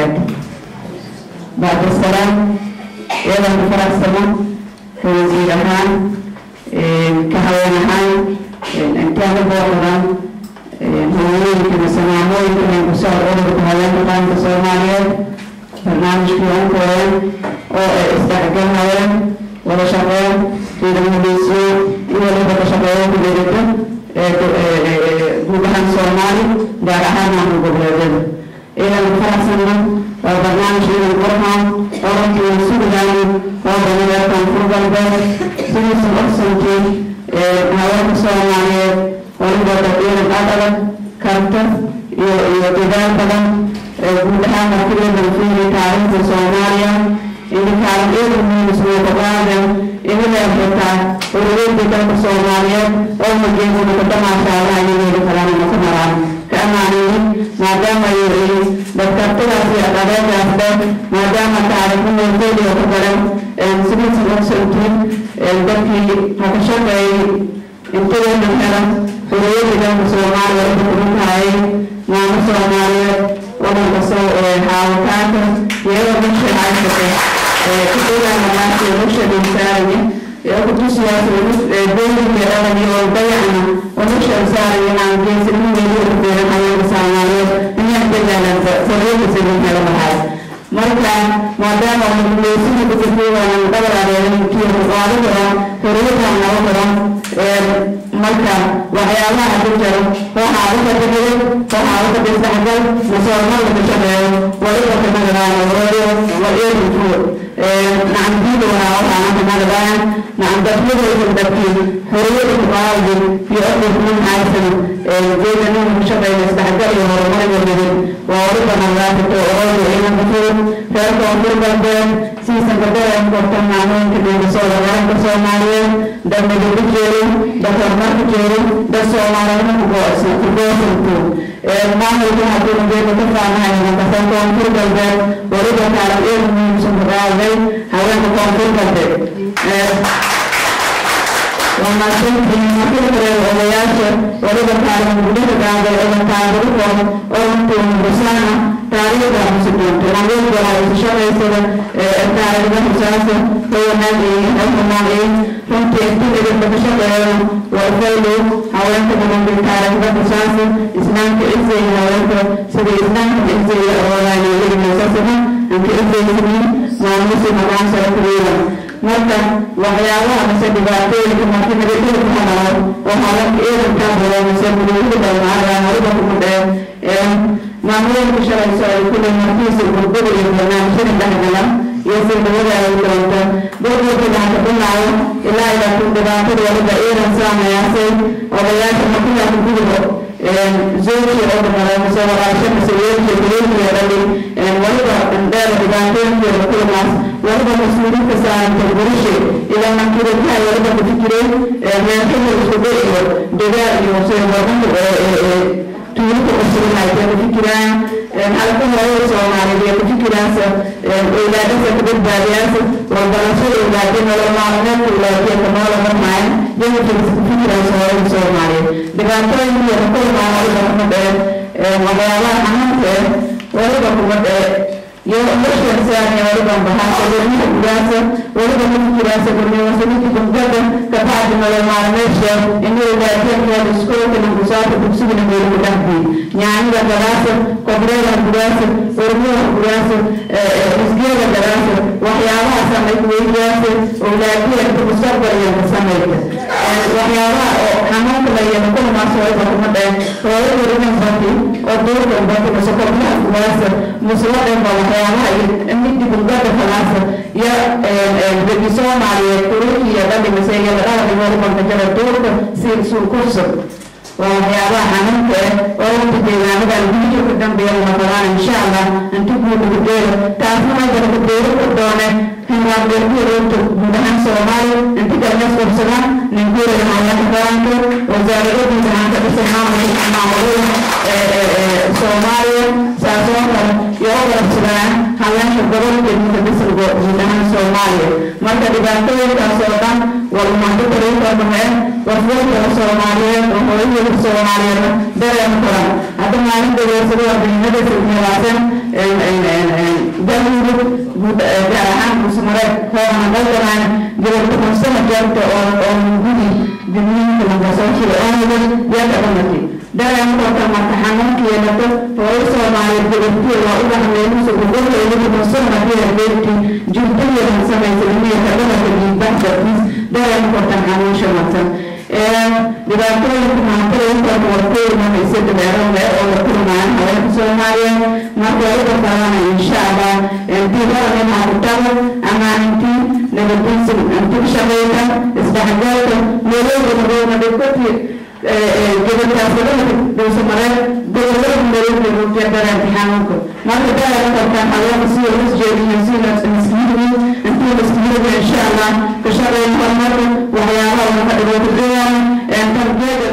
wabarakaatu bacda salaam iyadaan ku faraxsano ka wasiir ahaan ka haween ahaan intaana booqdaan haweenka masamaamooyinka ku soo ururka haweenka qaranka soomaaliyeed barnaamijkii ankoodan oo ay isdhexgal haween wada shaqeyn fiidamadiisyo iyo sugadan oo danadeed koonfur galbeed sidiisa ogsankii haweenka soomaaliyeed waliba dadweyne adag karta iyo iyo dadaal badan guud ahaan markiidan fiiri taariikhda soomaaliya indhikaalan eedan muhiimsmuuqadaadan inaga xitaa ururada dalka soomaaliyeed oo mageesana ka dhamaashaadaha iyageeda kalena maka ka amaanayin maadaama ay dadkartadaas iyo aqabeedaas fahamka aragnimadeeda ku daran sidiisa dhaqso utid dadkii hakashaqeeyay intadeena xeran xoriyada dalka soomaaliya waxay kumantahay maamo soomaaliyeed wadankasta xaawataanka iyadoo bulsha haysata kudeedaana maanta bulsha dhimsaaraya kutusiyaasdoolinka dhalaya oo dayacna bulsha saaraya aan geesinimada u urdeena xayaanka soomaaliyeed inaa degaana sariyada sidin hela maxaay marka maadaama guleysina kusiian badal adeegan kiiku qaado karo horeyatan labo karo marka waxyaabaha ku jaro waxaa uka tagiday waxaa uka ka shaqeeyo waliba kamagaraanawaayo waceedu kuwo نعم دين وها وها نعم نعم دخل في الدكين حرية القائد يؤخذ من حيث زي ما مشابه يستحقل وهرمان والمدن وربما لا تتوعد إلى الدخول فيكون كل بلدان سيسا بدأ وقتنا معلوم كده بصورة غير بصوماليا ده مدد كيرو ده فرمات كيرو ده صوماليا كبوس كبوس الكون ما هو ده هذا اللي بيتفاعل معي أنا بسألكم كل بلدان ku soo dhawaaday haweenka koonfurkate waa mahadsantiin markakale odayaasha waliba taarin gudhida qaaday odan taageerikoon odankuuna busaana taariikhda musuqoonto haweenka waxaa isu shaqaysada taariikhda xusaasa hoyanaagay halkamaagay runtii intideedba ka shaqeeyo warfaylo haweenka badanka taariikhda xusaasa islaamka cizeeya haweenka sida islaamka cizeeya oodaaniyadinasasada uka egeysiin maamusi maqaansa kuweeda marka waxyaabaha mise dhibaatooyinka marka nabadgeda ku hadhayo waxaa dadka eedankaa badan mise guduuhu dhalmaada hariba ku mudhee ee shalayso ay kule markiisa gurguru iyo barnaamijyada dhexgala iyo sildhibada ay doonto dadwalka gacanta dhinayo ilaa ilaa dhibaatada waliba eedan saamayaasay odayaasha markidaa ku gudubo gudibo zoolkii oo dhamara mise waraasho mise weelkii weelkii dhali waliba dheer dhibaatooyinkeeda kulamaas waliba mas'uuliinta saaranta gurishe ilaa mankiritaha waliba ku fikirey meelkada isku dhiciyo degaa iyo seebadan tuulika cusubinayta ku fikiraan halka hooyada soomaaliyeed ku fikiraansa ilaadasa ku badbaadiyaansa warbarashada ilaadin nolol maalmeedka ilaadiya kamoola marmaayan yankirisa ku fikiraansa hooyada soomaaliyeed dhibaatooyinkeeda kulmaan waliba kuma dheen waxyaabaha xanuunka eh waliba kuma dhee yo ushirsaani waliba bahasa gurmiha gudaasa waliba kufikiraasa gurmiha wasaniki gumgada kabacdi nolol maalmeesha inuu ilaadinkeeda iskuulka nangusaata dugsigana meelu dhahdi nyaanida gadaasa kobreeda gudaasa urmiha gudaasa isgeeda gadaasa waxyaabaha samayka weydiyaasa owlaadiyanka mustaqbal iyo samayka waxyaabaha oo xanuunka layana kulamaas waliba kuma dheen hooyada riman bati oo duurka bati mase kobnaha gudaasa musladhan ba waxyaabaha iyo midi gulgada kalaasa iyo degi soomaaliyeed kuruki iyo dhadhimise iyo dhahdi walibanka jara duurka si suukursa waa waxyaabaha xanuunka eh oo inta deegaanadan gudiyo ka dambeeya insha allah inta guud taasna hadana ku doone hinwaan beerkuureynta guud ahaan soomaaliya inta kalmes qabsadaan ninkuurada hayaka qaranka wasaaradadiisa aan ka dhisan maamulka maamulada soomaaliya saasoo kale iyo u qabsadaan haweenka gobolka dhisan guud ahaan soomaaliya marka dhibaatooyinkaas oo dhan walmaanka tariiqa dhumeen waswalka soomaaliyeed oo hooyada soomaaliyeed dareema karan hadda maalin dhageysada warbixinada silmiilaasan galmudug hoorana daldanaan gobolka hoosena joogta oo oo gudi dibniinka langasooshida oonada yaka dhamati dareen kota marka xanuunka yeelato hooyo soomaaliyeed gobolkii waa u dhaqmeelusa ugoleeliga hoosena biya beerti juntadiyadan samaysa ilmiyaka dhabarka dhiigbah dartiis dareen kota xanuunsha matan dhibaatooyinka maantooyinka warkooyina hayse dabeerada oo la kulmayaan haweenka soomaaliyeed marka uga badana insha allah diibadan hakutada amaanintii nabadiisa intuu shaqeyta isdhexgalka meelooda nadoona dhibkati gabadhaasadaha dowsamareed gobollada meelooda dareenka xanuunka marka dareen kortaan haweenka sida hoos jeediyo sida miskiinii intii miskiinada insha allah ka shaqeyn horumarka waxyaabaha ka dhibaato tarbiyada